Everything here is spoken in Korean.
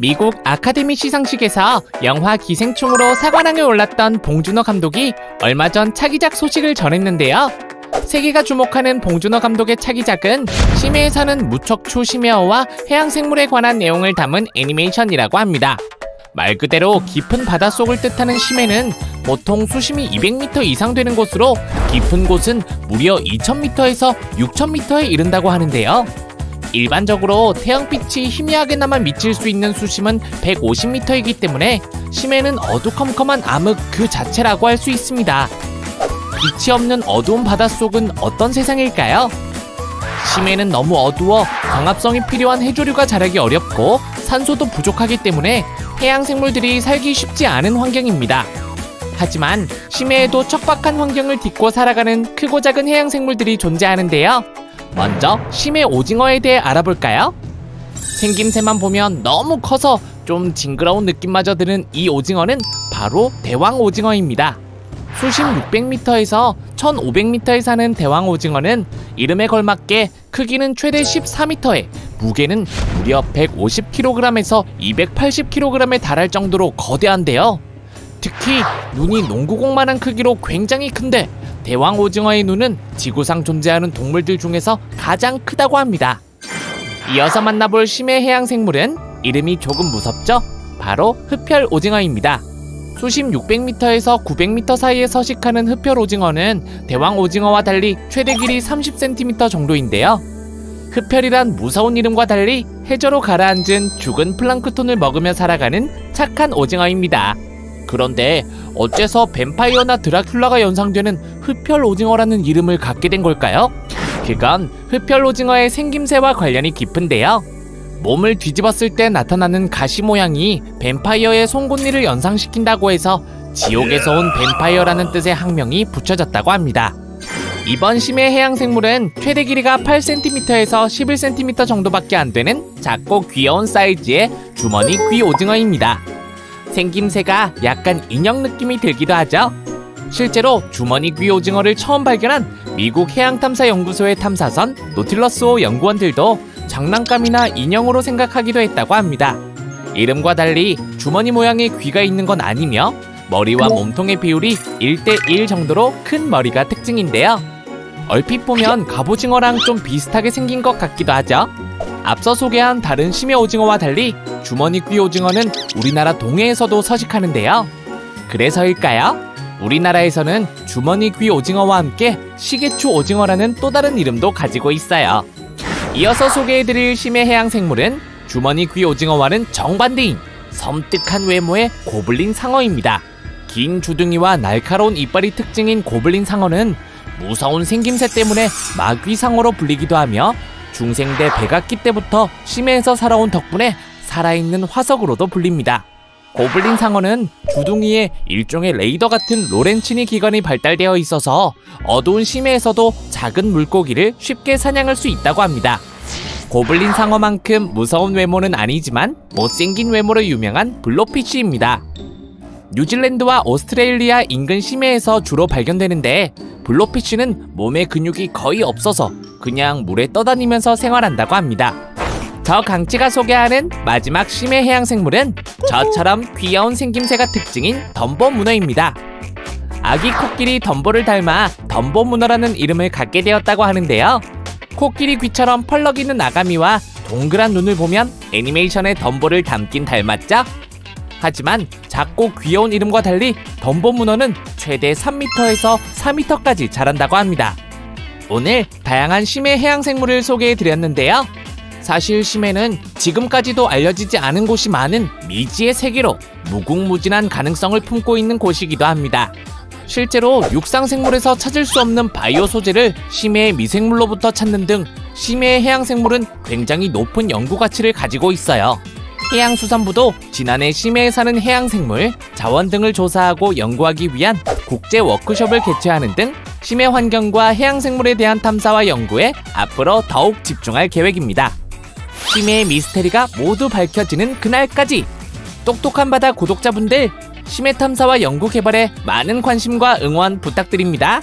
미국 아카데미 시상식에서 영화 기생충으로 사관왕에 올랐던 봉준호 감독이 얼마 전 차기작 소식을 전했는데요. 세계가 주목하는 봉준호 감독의 차기작은 심해에 사는 무척추 심해어와 해양생물에 관한 내용을 담은 애니메이션이라고 합니다. 말 그대로 깊은 바닷속을 뜻하는 심해는 보통 수심이 200m 이상 되는 곳으로 깊은 곳은 무려 2000m에서 6000m에 이른다고 하는데요. 일반적으로 태양빛이 희미하게나마 미칠 수 있는 수심은 150m이기 때문에 심해는 어두컴컴한 암흑 그 자체라고 할 수 있습니다. 빛이 없는 어두운 바닷속은 어떤 세상일까요? 심해는 너무 어두워 광합성이 필요한 해조류가 자라기 어렵고 산소도 부족하기 때문에 해양 생물들이 살기 쉽지 않은 환경입니다. 하지만 심해에도 척박한 환경을 딛고 살아가는 크고 작은 해양 생물들이 존재하는데요. 먼저 심해 오징어에 대해 알아볼까요? 생김새만 보면 너무 커서 좀 징그러운 느낌마저 드는 이 오징어는 바로 대왕 오징어입니다. 수심 600m에서 1500m에 사는 대왕 오징어는 이름에 걸맞게 크기는 최대 14m에 무게는 무려 150kg에서 280kg에 달할 정도로 거대한데요. 특히 눈이 농구공만한 크기로 굉장히 큰데 대왕 오징어의 눈은 지구상 존재하는 동물들 중에서 가장 크다고 합니다. 이어서 만나볼 심해 해양 생물은 이름이 조금 무섭죠? 바로 흡혈 오징어입니다. 수심 600m에서 900m 사이에 서식하는 흡혈 오징어는 대왕 오징어와 달리 최대 길이 30cm 정도인데요. 흡혈이란 무서운 이름과 달리 해저로 가라앉은 죽은 플랑크톤을 먹으며 살아가는 착한 오징어입니다. 그런데 어째서 뱀파이어나 드라큘라가 연상되는 흡혈 오징어라는 이름을 갖게 된 걸까요? 그건 흡혈 오징어의 생김새와 관련이 깊은데요. 몸을 뒤집었을 때 나타나는 가시 모양이 뱀파이어의 송곳니를 연상시킨다고 해서 지옥에서 온 뱀파이어라는 뜻의 학명이 붙여졌다고 합니다. 이번 심해 해양 생물은 최대 길이가 8cm에서 11cm 정도밖에 안 되는 작고 귀여운 사이즈의 주머니 귀 오징어입니다. 생김새가 약간 인형 느낌이 들기도 하죠. 실제로 주머니 귀 오징어를 처음 발견한 미국 해양탐사연구소의 탐사선 노틸러스호 연구원들도 장난감이나 인형으로 생각하기도 했다고 합니다. 이름과 달리 주머니 모양의 귀가 있는 건 아니며 머리와 몸통의 비율이 1대1 정도로 큰 머리가 특징인데요. 얼핏 보면 갑오징어랑 좀 비슷하게 생긴 것 같기도 하죠. 앞서 소개한 다른 심해 오징어와 달리 주머니 귀 오징어는 우리나라 동해에서도 서식하는데요. 그래서일까요? 우리나라에서는 주머니 귀 오징어와 함께 시계추 오징어라는 또 다른 이름도 가지고 있어요. 이어서 소개해드릴 심해 해양 생물은 주머니 귀 오징어와는 정반대인 섬뜩한 외모의 고블린 상어입니다. 긴 주둥이와 날카로운 이빨이 특징인 고블린 상어는 무서운 생김새 때문에 마귀 상어로 불리기도 하며 중생대 백악기 때부터 심해에서 살아온 덕분에 살아있는 화석으로도 불립니다. 고블린 상어는 주둥이에 일종의 레이더 같은 로렌치니 기관이 발달되어 있어서 어두운 심해에서도 작은 물고기를 쉽게 사냥할 수 있다고 합니다. 고블린 상어만큼 무서운 외모는 아니지만 못생긴 외모로 유명한 블로피쉬입니다. 뉴질랜드와 오스트레일리아 인근 심해에서 주로 발견되는데 블로피쉬는 몸에 근육이 거의 없어서 그냥 물에 떠다니면서 생활한다고 합니다. 저 강치가 소개하는 마지막 심해 해양 생물은 저처럼 귀여운 생김새가 특징인 덤보 문어입니다. 아기 코끼리 덤보를 닮아 덤보 문어라는 이름을 갖게 되었다고 하는데요. 코끼리 귀처럼 펄럭이는 아가미와 동그란 눈을 보면 애니메이션의 덤보를 닮긴 닮았죠? 하지만 작고 귀여운 이름과 달리 덤보 문어는 최대 3m에서 4m까지 자란다고 합니다. 오늘 다양한 심해 해양 생물을 소개해 드렸는데요. 사실 심해는 지금까지도 알려지지 않은 곳이 많은 미지의 세계로 무궁무진한 가능성을 품고 있는 곳이기도 합니다. 실제로 육상 생물에서 찾을 수 없는 바이오 소재를 심해의 미생물로부터 찾는 등 심해의 해양 생물은 굉장히 높은 연구 가치를 가지고 있어요. 해양수산부도 지난해 심해에 사는 해양생물, 자원 등을 조사하고 연구하기 위한 국제 워크숍을 개최하는 등 심해 환경과 해양 생물에 대한 탐사와 연구에 앞으로 더욱 집중할 계획입니다. 심해의 미스테리가 모두 밝혀지는 그날까지 똑똑한 바다 구독자분들 심해 탐사와 연구 개발에 많은 관심과 응원 부탁드립니다.